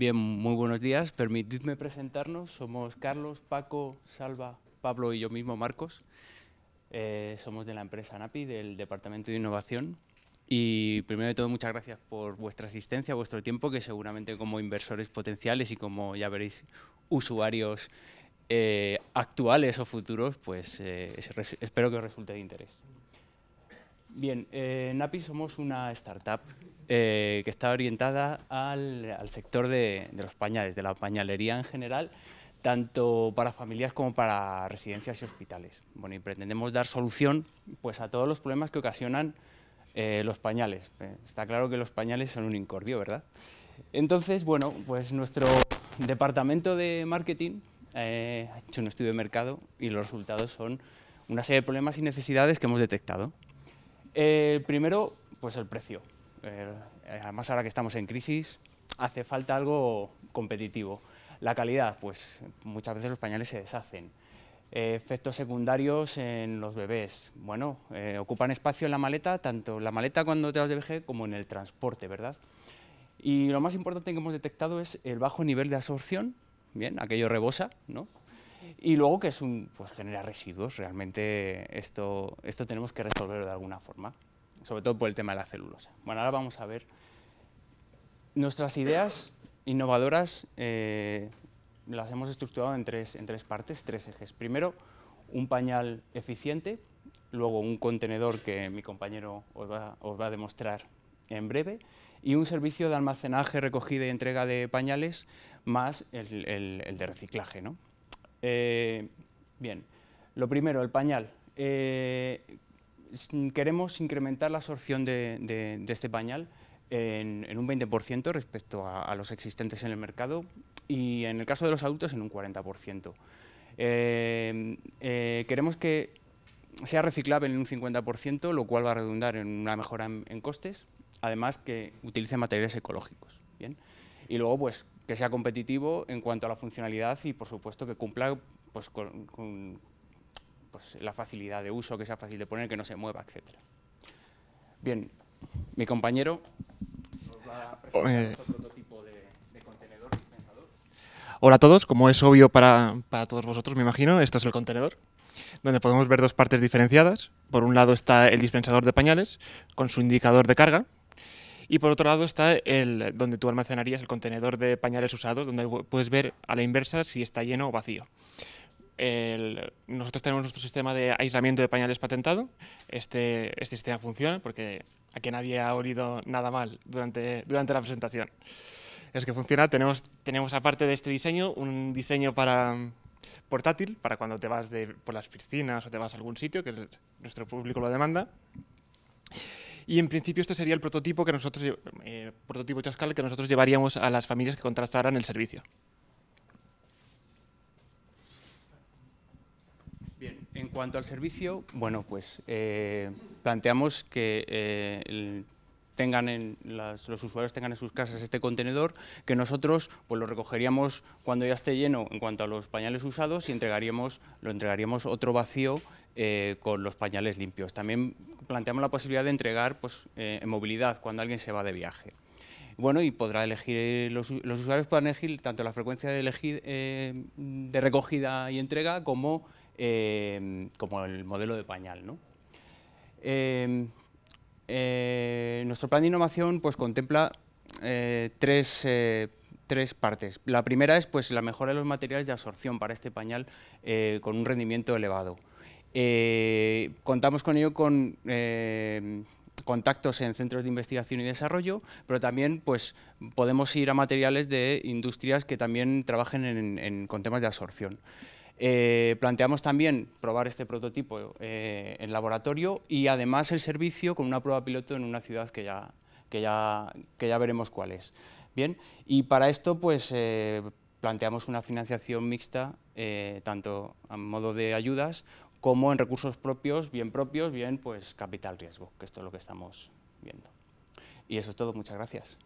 Bien, muy buenos días. Permitidme presentarnos. Somos Carlos, Paco, Salva, Pablo y yo mismo, Marcos. Eh, somos de la empresa NAPI, del Departamento de Innovación. Y primero de todo, muchas gracias por vuestra asistencia, vuestro tiempo, que seguramente como inversores potenciales y como ya veréis, usuarios eh, actuales o futuros, pues eh, espero que os resulte de interés. Bien, en NAPI somos una startup que está orientada al, sector de, los pañales, de la pañalería en general, tanto para familias como para residencias y hospitales. Bueno, y pretendemos dar solución pues, a todos los problemas que ocasionan eh, los pañales. Eh, está claro que los pañales son un incordio, ¿verdad? Entonces, bueno, pues nuestro departamento de marketing eh, ha hecho un estudio de mercado y los resultados son una serie de problemas y necesidades que hemos detectado. El primero, pues el precio. además, ahora que estamos en crisis, hace falta algo competitivo. La calidad, pues muchas veces los pañales se deshacen. Eh, efectos secundarios en los bebés. Bueno, eh, ocupan espacio en la maleta, tanto en la maleta cuando te vas de viaje como en el transporte, ¿verdad? Y lo más importante que hemos detectado es el bajo nivel de absorción, bien, aquello rebosa, ¿no? Y luego que es un, pues genera residuos, realmente esto, esto tenemos que resolverlo de alguna forma, sobre todo por el tema de la celulosa. Bueno, ahora vamos a ver nuestras ideas innovadoras eh, las hemos estructurado en tres, en tres partes, tres ejes. Primero, un pañal eficiente, luego un contenedor que mi compañero os va, a demostrar en breve, y un servicio de almacenaje, recogida y entrega de pañales, más el, de reciclaje. ¿no? Eh, bien, lo primero, el pañal. Eh, queremos incrementar la absorción de este pañal en, un 20% respecto a, los existentes en el mercado y en el caso de los adultos en un 40%. Eh, queremos que sea reciclable en un 50%, lo cual va a redundar en una mejora en, costes, además que utilice materiales ecológicos. ¿bien? Y luego, pues, que sea competitivo en cuanto a la funcionalidad y, por supuesto, que cumpla pues, con, pues, la facilidad de uso, que sea fácil de poner, que no se mueva, etc. Bien, mi compañero Hola a todos, como es obvio para, todos vosotros, me imagino, esto es el contenedor, donde podemos ver dos partes diferenciadas. Por un lado está el dispensador de pañales, con su indicador de carga, y por otro lado está el donde tú almacenarías el contenedor de pañales usados, donde puedes ver a la inversa si está lleno o vacío. nosotros tenemos nuestro sistema de aislamiento de pañales patentado. Este, este sistema funciona porque a que nadie ha oído nada mal durante, durante la presentación. Es que funciona, tenemos, tenemos aparte de este diseño, un diseño para portátil, para cuando te vas de, por las piscinas o te vas a algún sitio, que nuestro público lo demanda. Y en principio este sería el prototipo que nosotros, eh, prototipo chascal que nosotros llevaríamos a las familias que contrastaran el servicio. En cuanto al servicio, bueno, pues eh, planteamos que eh, tengan los usuarios tengan en sus casas este contenedor, que nosotros pues, lo recogeríamos cuando ya esté lleno en cuanto a los pañales usados y entregaríamos, lo entregaríamos otro vacío eh, con los pañales limpios. También planteamos la posibilidad de entregar pues, en movilidad cuando alguien se va de viaje. Bueno, y podrá elegir, los, usuarios podrán elegir tanto la frecuencia de, recogida y entrega como como el modelo de pañal. Em, eh, nuestro plan de innovación pues, contempla eh, eh, tres, partes. La primera es pues, la mejora de los materiales de absorción para este pañal con un rendimiento elevado. Contamos con ello con contactos en centros de investigación y desarrollo, pero también pues, podemos ir a materiales de industrias que también trabajen con temas de absorción. Eh, planteamos también probar este prototipo eh, en laboratorio y además el servicio con una prueba piloto en una ciudad que ya, que ya, que ya veremos cuál es. Bien, y para esto pues eh, planteamos una financiación mixta, tanto a modo de ayudas como en recursos propios, bien propios, bien pues capital riesgo, que esto es lo que estamos viendo. Y eso es todo, muchas gracias.